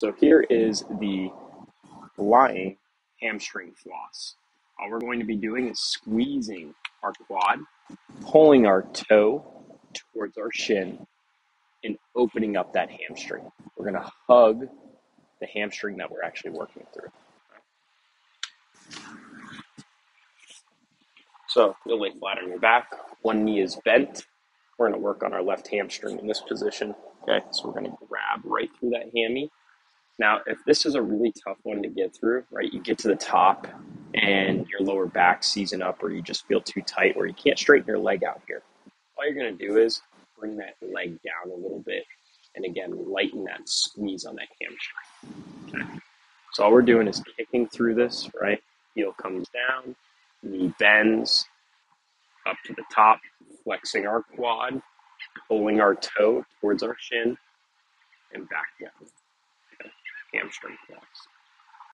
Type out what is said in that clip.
So here is the lying hamstring floss. All we're going to be doing is squeezing our quad, pulling our toe towards our shin, and opening up that hamstring. We're going to hug the hamstring that we're actually working through. So you'll lay flat on your back. One knee is bent. We're going to work on our left hamstring in this position. Okay, so we're going to grab right through that hammy. Now, if this is a really tough one to get through, right, you get to the top and your lower back season up or you just feel too tight or you can't straighten your leg out here. All you're going to do is bring that leg down a little bit and again, lighten that squeeze on that hamstring. Okay. So all we're doing is kicking through this, right? Heel comes down, knee bends up to the top, flexing our quad, pulling our toe towards our shin, and back down. Hamstring flex.